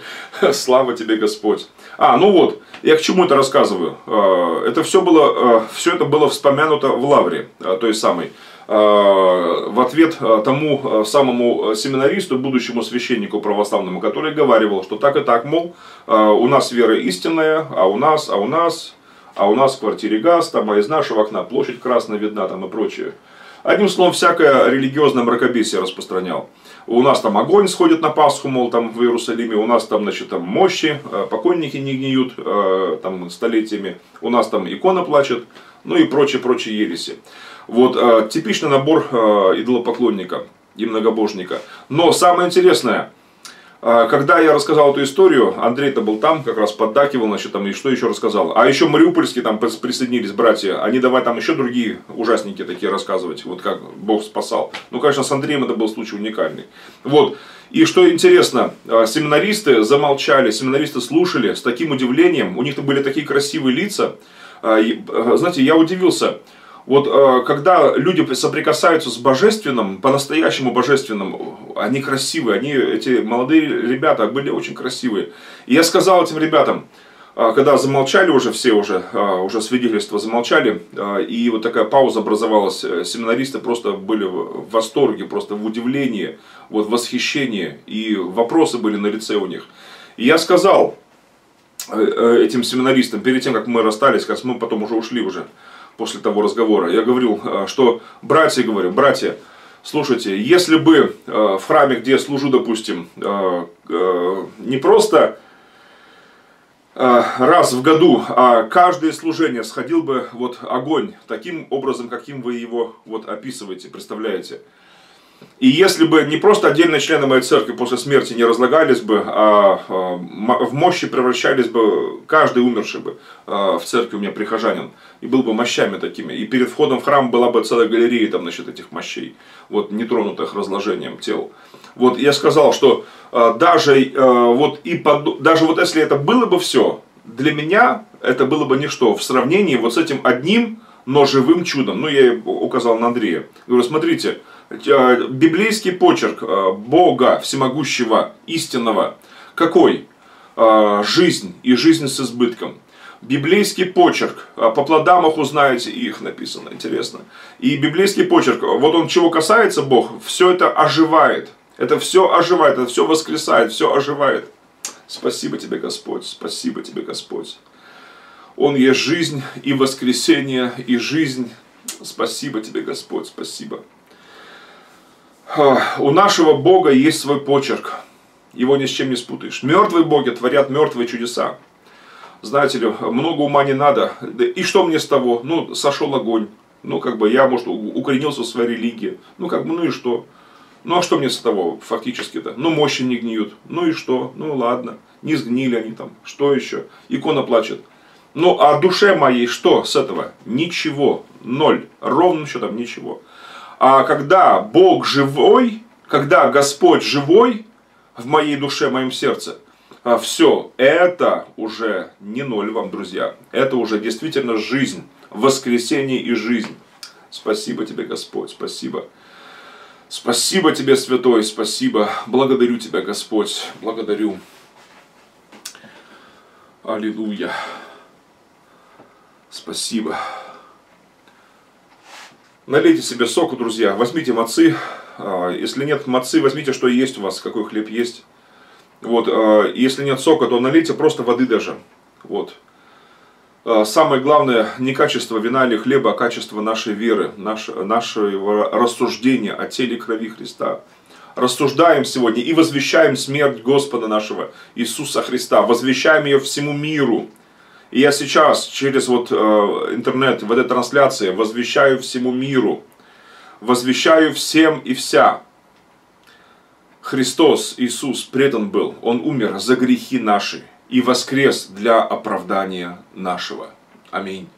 слава тебе, Господь. А, ну вот, я к чему это рассказываю. Э, это все было, э, все это было вспомянуто в Лавре, той самой в ответ тому самому семинаристу, будущему священнику православному, который говорил, что так и так, мол, у нас вера истинная, а у нас, а у нас, а у нас в квартире газ, там, а из нашего окна площадь красная видна там и прочее. Одним словом, всякое религиозное мракобесие распространял. У нас там огонь сходит на Пасху, мол, там в Иерусалиме, у нас там, значит, там мощи, э, покойники не гниют э, там столетиями, у нас там икона плачет, ну и прочие-прочие ереси. Вот э, типичный набор идолопоклонника и многобожника. Но самое интересное, когда я рассказал эту историю, Андрей-то был там, как раз поддакивал, значит, там, и что еще рассказал. А еще мариупольские там присоединились братья, они давай там еще другие ужасники такие рассказывать, вот как Бог спасал. Ну, конечно, с Андреем это был случай уникальный. Вот. И что интересно, а, семинаристы замолчали, семинаристы слушали с таким удивлением, у них-то были такие красивые лица. А, знаете, я удивился, вот э, когда люди соприкасаются с божественным, по-настоящему божественным, они красивые, они, эти молодые ребята были очень красивые. И я сказал этим ребятам, э, когда замолчали уже все, уже, э, уже свидетельства замолчали, и вот такая пауза образовалась, семинаристы просто были в восторге, просто в удивлении, вот в восхищении, и вопросы были на лице у них. И я сказал этим семинаристам, перед тем, как мы расстались, как мы потом уже ушли уже, после того разговора. Я говорил, э, что братья, говорю, братья, слушайте, если бы э, в храме, где я служу, допустим, э, не просто раз в году, а каждое служение сходил бы вот огонь таким образом, каким вы его вот описываете, представляете. И если бы не просто отдельные члены моей церкви после смерти не разлагались бы, а, а в мощи превращались бы, каждый умерший бы а, в церкви у меня прихожанин, и был бы мощами такими. И перед входом в храм была бы целая галерея там, значит, этих мощей, вот, нетронутых разложением тел. Вот я сказал, что а, даже, вот, и под, даже вот если это было бы все, для меня это было бы ничто в сравнении вот с этим одним, но живым чудом. Ну, я указал на Андрея. Говорю, смотрите, библейский почерк э, Бога всемогущего, истинного, какой? Э, жизнь и жизнь с избытком. Библейский почерк, по плодам их узнаете их, написано, интересно. И библейский почерк, вот он чего касается Бог, все это оживает. Это все оживает, это все воскресает, все оживает. Спасибо тебе, Господь, спасибо тебе, Господь. Он есть жизнь и воскресение, и жизнь. Спасибо тебе, Господь, спасибо у нашего Бога есть свой почерк. Его ни с чем не спутаешь. Мертвые боги творят мертвые чудеса. Знаете ли, много ума не надо. И что мне с того? Ну, сошел огонь. Ну, как бы я, может, укоренился в своей религии. Ну, как бы, ну и что? Ну, а что мне с того, фактически-то? Ну, мощи не гниют. Ну и что? Ну, ладно. Не сгнили они там. Что еще? Икона плачет. Ну, а душе моей что с этого? Ничего. Ноль. Ровным счетом ничего. А когда Бог живой, когда Господь живой в моей душе, в моем сердце, а все, это уже не ноль вам, друзья. Это уже действительно жизнь, воскресение и жизнь. Спасибо тебе, Господь, спасибо. Спасибо тебе, Святой, спасибо. Благодарю тебя, Господь, благодарю. Аллилуйя. Спасибо. Налейте себе соку, друзья, возьмите мацы. А, если нет мацы, возьмите, что есть у вас, какой хлеб есть. Вот, а, если нет сока, то налейте просто воды даже. Вот. А, самое главное не качество вина или хлеба, а качество нашей веры, наш, нашего рассуждения о теле и крови Христа. Рассуждаем сегодня и возвещаем смерть Господа нашего Иисуса Христа. Возвещаем ее всему миру. И я сейчас через вот э, интернет в этой трансляции возвещаю всему миру, возвещаю всем и вся. Христос, Иисус, предан был, Он умер за грехи наши и воскрес для оправдания нашего. Аминь.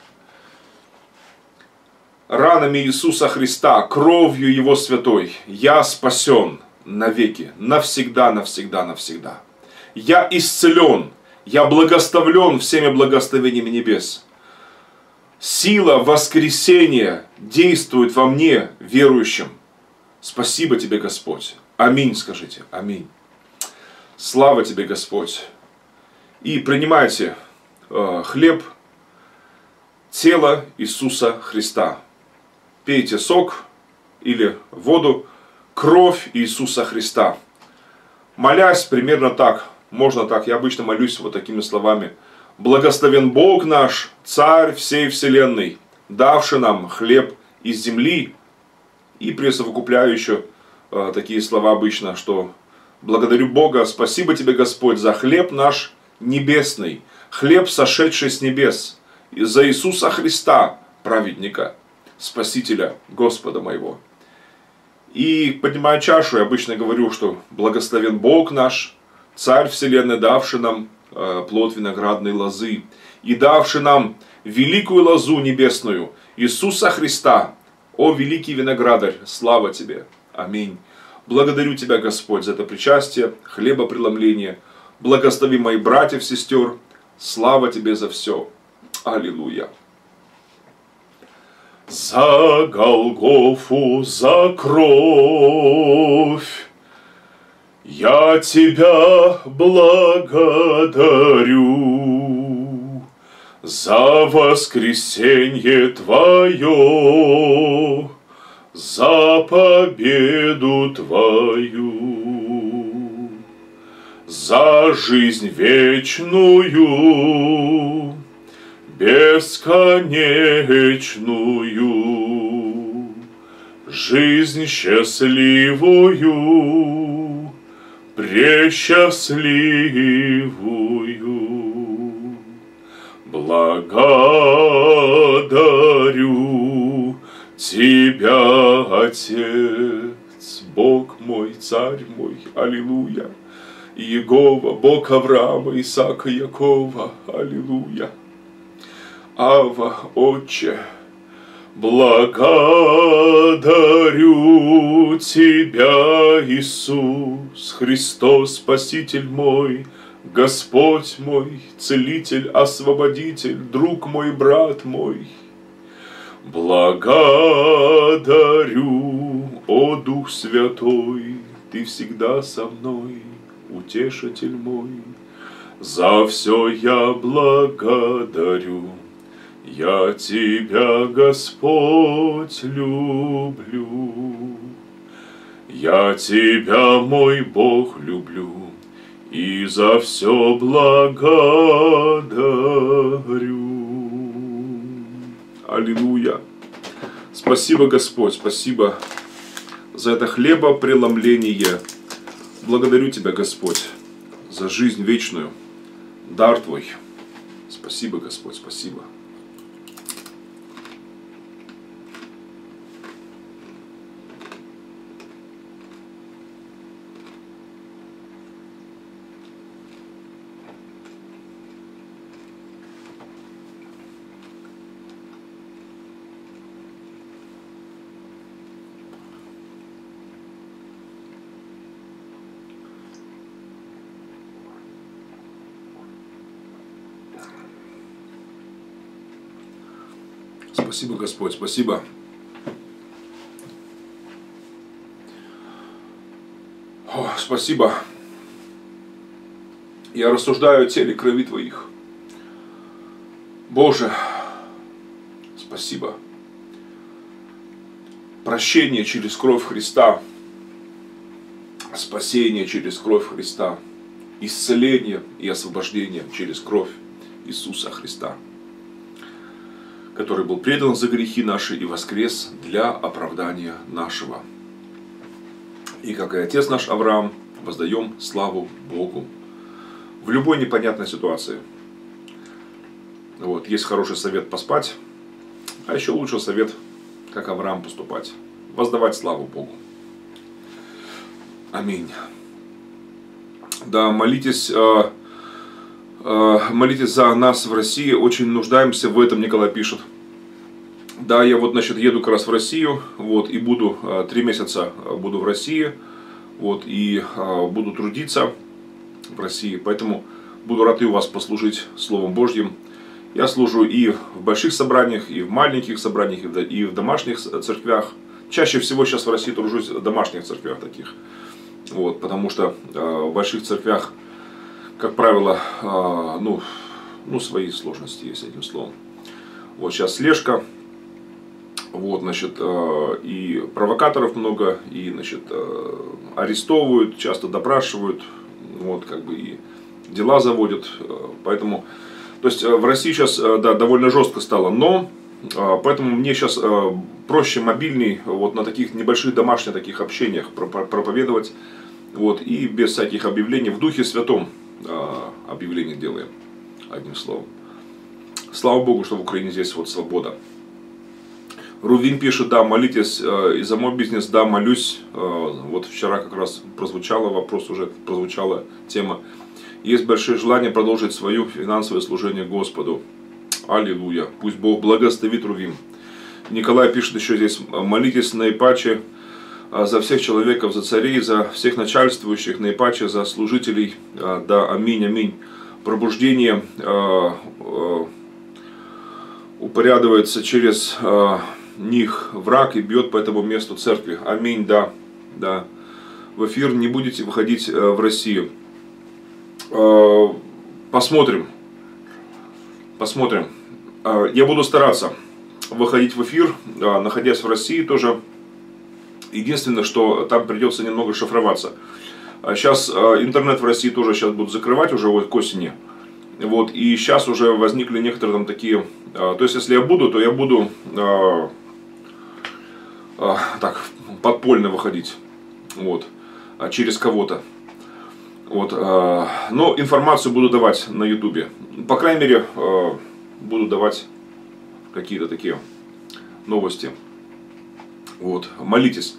Ранами Иисуса Христа, кровью Его святой, я спасен навеки, навсегда, навсегда, навсегда. Я исцелен я благословлен всеми благословениями небес. Сила воскресения действует во мне, верующим. Спасибо тебе, Господь. Аминь, скажите. Аминь. Слава тебе, Господь. И принимайте э, хлеб, тело Иисуса Христа. Пейте сок или воду, кровь Иисуса Христа. Молясь примерно так – можно так, я обычно молюсь вот такими словами. Благословен Бог наш, Царь всей вселенной, давший нам хлеб из земли И присовокупляю еще э, такие слова обычно, что благодарю Бога, спасибо тебе, Господь, за хлеб наш небесный, хлеб, сошедший с небес, за Иисуса Христа, праведника, Спасителя, Господа моего. И поднимая чашу, я обычно говорю, что благословен Бог наш, Царь Вселенной, давший нам э, плод виноградной лозы, и давший нам великую лозу небесную, Иисуса Христа, о великий виноградарь, слава Тебе. Аминь. Благодарю Тебя, Господь, за это причастие, хлебопреломление. Благослови моих братьев, сестер. Слава Тебе за все. Аллилуйя. За Голгофу, за кровь, я тебя благодарю за воскресенье твое, за победу твою, за жизнь вечную бесконечную, жизнь счастливую, пресчастливую. Благодарю Тебя, Отец, Бог мой, Царь мой, Аллилуйя. Иегова, Бог Авраама, Исаака, Якова, Аллилуйя. Ава, Отче, благодарю Тебя, Иисус, Христос, Спаситель мой, Господь мой, Целитель, Освободитель, Друг мой, брат мой. Благодарю, о Дух Святой, Ты всегда со мной, Утешитель мой. За все я благодарю. Я Тебя, Господь, люблю. Я Тебя, мой Бог, люблю. И за все благодарю. Аллилуйя. Спасибо, Господь, спасибо за это хлебопреломление. Благодарю Тебя, Господь, за жизнь вечную, дар Твой. Спасибо, Господь, спасибо. Спасибо, Господь, спасибо. О, спасибо. Я рассуждаю о теле крови Твоих. Боже, спасибо. Прощение через кровь Христа, спасение через кровь Христа, исцеление и освобождение через кровь Иисуса Христа который был предан за грехи наши и воскрес для оправдания нашего. И как и отец наш Авраам, воздаем славу Богу в любой непонятной ситуации. Вот, есть хороший совет поспать, а еще лучше совет, как Авраам поступать. Воздавать славу Богу. Аминь. Да, молитесь э, молитесь за нас в России, очень нуждаемся в этом, Николай пишет. Да, я вот, значит, еду как раз в Россию, вот, и буду, э, три месяца э, буду в России, вот, и буду трудиться в России, поэтому буду рад и у вас послужить Словом Божьим. Я служу и в больших собраниях, и в маленьких собраниях, и в домашних церквях. Чаще всего сейчас в России тружусь в домашних церквях таких, вот, потому что в больших церквях как правило, а, ну, ну, свои сложности есть, одним словом. Вот сейчас слежка, вот, значит, а, и провокаторов много, и, значит, а, арестовывают, часто допрашивают, вот, как бы, и дела заводят, поэтому, то есть, в России сейчас, да, довольно жестко стало, но Поэтому мне сейчас проще мобильный, вот на таких небольших домашних таких общениях проповедовать. Вот, и без всяких объявлений в Духе Святом объявления делаем, одним словом. Слава Богу, что в Украине здесь вот свобода. Рувин пишет, да, молитесь э, и за мой бизнес, да, молюсь. Э, вот вчера как раз прозвучало вопрос, уже прозвучала тема. Есть большое желание продолжить свое финансовое служение Господу. Аллилуйя. Пусть Бог благословит Рувим. Николай пишет еще здесь, молитесь наипаче э, за всех человеков, за царей, за всех начальствующих, наипаче за служителей. Э, да, аминь, аминь. Пробуждение э, упорядывается через них враг и бьет по этому месту церкви. Аминь, да, да. В эфир не будете выходить в Россию. Посмотрим. Посмотрим. Я буду стараться выходить в эфир, находясь в России тоже. Единственное, что там придется немного шифроваться. Сейчас интернет в России тоже сейчас будут закрывать уже вот к осени. Вот, и сейчас уже возникли некоторые там такие... То есть, если я буду, то я буду э, так подпольно выходить, вот, а через кого-то. Вот, э, но информацию буду давать на ютубе. По крайней мере, э, буду давать какие-то такие новости. Вот, молитесь.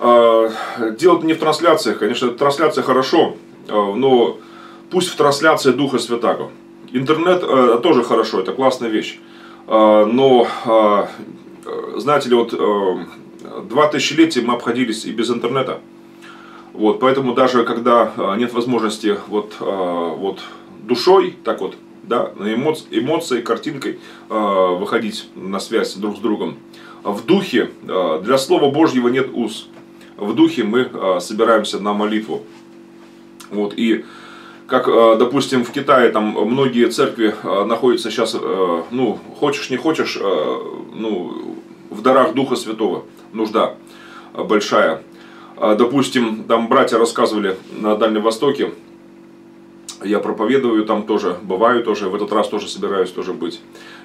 Э, делать не в трансляциях, конечно, трансляция хорошо, э, но пусть в трансляции Духа Святаго. Интернет э, тоже хорошо, это классная вещь. Э, но, знаете ли, вот э, два тысячелетия мы обходились и без интернета. Вот, поэтому даже когда а, нет возможности вот, а, вот душой, так вот, да, эмоции, эмоции картинкой а, выходить на связь друг с другом, в духе, для Слова Божьего нет уз. В духе мы собираемся на молитву. Вот, и как, допустим, в Китае там многие церкви находятся сейчас, ну, хочешь не хочешь, ну, в дарах Духа Святого нужда большая. Допустим, там братья рассказывали на Дальнем Востоке, я проповедую там тоже, бываю тоже, в этот раз тоже собираюсь тоже быть.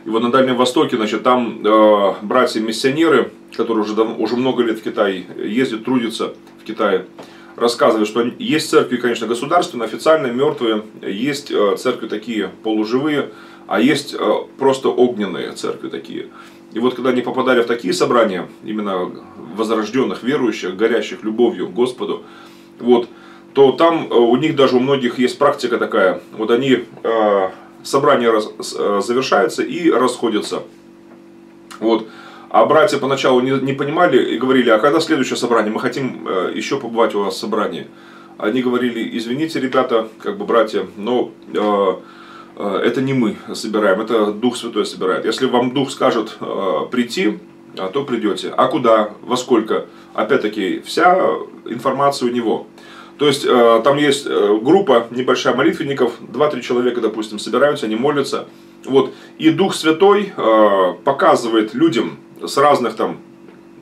И вот на Дальнем Востоке, значит, там э, братья-миссионеры, которые уже, давно, уже много лет в Китае ездят, трудятся в Китае, рассказывают, что есть церкви, конечно, государственные, официальные, мертвые, есть э, церкви такие полуживые, а есть э, просто огненные церкви такие. И вот когда они попадали в такие собрания, именно возрожденных, верующих, горящих любовью к Господу, вот, то там э, у них даже у многих есть практика такая. Вот они, э, собрание раз, э, завершается и расходятся. Вот. А братья поначалу не, не понимали и говорили, а когда следующее собрание? Мы хотим еще побывать у вас в собрании. Они говорили, извините, ребята, как бы братья, но это не мы собираем, это Дух Святой собирает. Если вам Дух скажет э, прийти, то придете. А куда, во сколько? Опять-таки, вся информация у него. То есть, э, там есть группа небольшая молитвенников, 2-3 человека, допустим, собираются, они молятся. Вот. И Дух Святой показывает людям с разных там,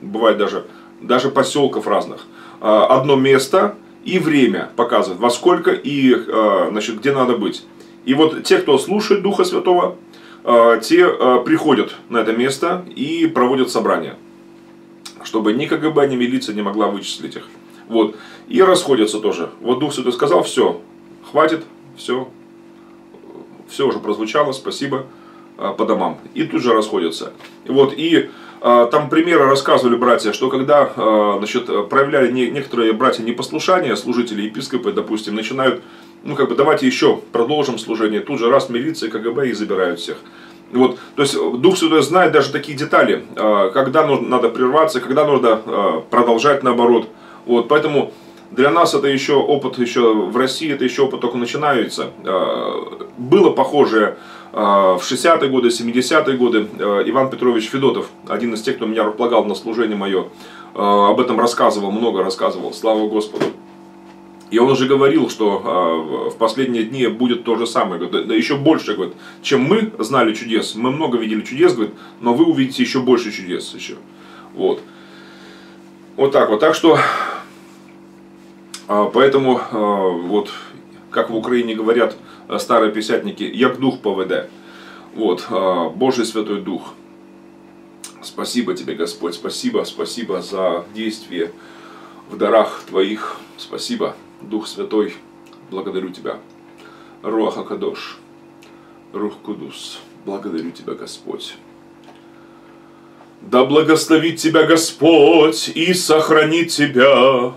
бывает даже, даже поселков разных, одно место и время показывает, во сколько и значит, где надо быть. И вот те, кто слушает Духа Святого, э, те э, приходят на это место и проводят собрание. Чтобы ни КГБ, ни милиция не могла вычислить их. Вот. И расходятся тоже. Вот Дух Святой сказал, все, хватит, все, все уже прозвучало, спасибо, э, по домам. И тут же расходятся. Вот. И там примеры рассказывали братья, что когда значит, проявляли некоторые братья непослушания, служители епископы, допустим, начинают ну как бы давайте еще продолжим служение. Тут же раз милиция, КГБ и забирают всех. Вот, то есть Дух Святой знает даже такие детали, а, когда нужно, надо прерваться, когда нужно а, продолжать наоборот. Вот, поэтому для нас это еще опыт, еще в России это еще опыт только начинается. А, было похожее в 60-е годы, 70-е годы. Иван Петрович Федотов, один из тех, кто меня располагал на служение мое, об этом рассказывал, много рассказывал. Слава Господу. И он уже говорил, что в последние дни будет то же самое. Да, еще больше, говорит, чем мы знали чудес. Мы много видели чудес, говорит, но вы увидите еще больше чудес еще. Вот. Вот так вот. Так что, э, поэтому, э, вот, как в Украине говорят старые писятники, як дух поведе. Вот, э, Божий Святой Дух. Спасибо тебе, Господь, спасибо, спасибо за действие в дарах Твоих. Спасибо, Дух Святой, благодарю Тебя. Руаха Кадош, Рух Кудус, благодарю Тебя, Господь. Да благословит тебя Господь и сохранит тебя.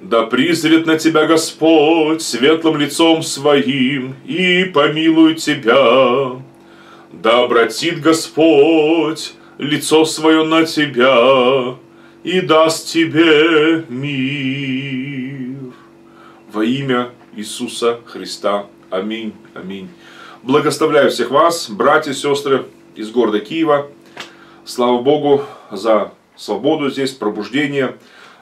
Да призрит на тебя Господь светлым лицом своим и помилует тебя. Да обратит Господь лицо свое на тебя и даст тебе мир. Во имя Иисуса Христа. Аминь. Аминь. Благословляю всех вас, братья и сестры из города Киева. Слава Богу за свободу здесь, пробуждение,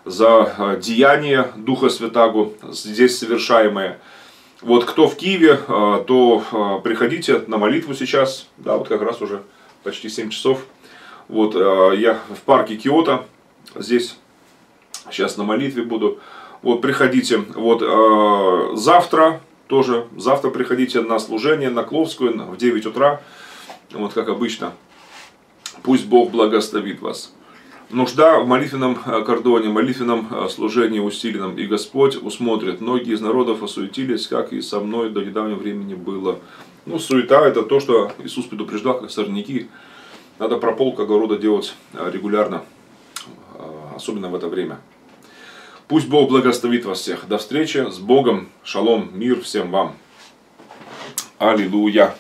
за а, деяние Духа Святаго здесь совершаемое. Вот кто в Киеве, а, то а, приходите на молитву сейчас. Да, вот как раз уже почти 7 часов. Вот я в парке Киото здесь сейчас на молитве буду. Вот приходите. Вот завтра тоже, завтра приходите на служение на Кловскую в 9 утра. Вот как обычно. Пусть Бог благословит вас. Нужда в молитвенном э, кордоне, молитвенном э, служении усиленном, и Господь усмотрит. Многие из народов осуетились, как и со мной до недавнего времени было. Ну, суета это то, что Иисус предупреждал, как сорняки. Надо прополка огорода делать э, регулярно, особенно в это время. Пусть Бог благословит вас всех. До встречи с Богом. Шалом, мир всем вам. Аллилуйя.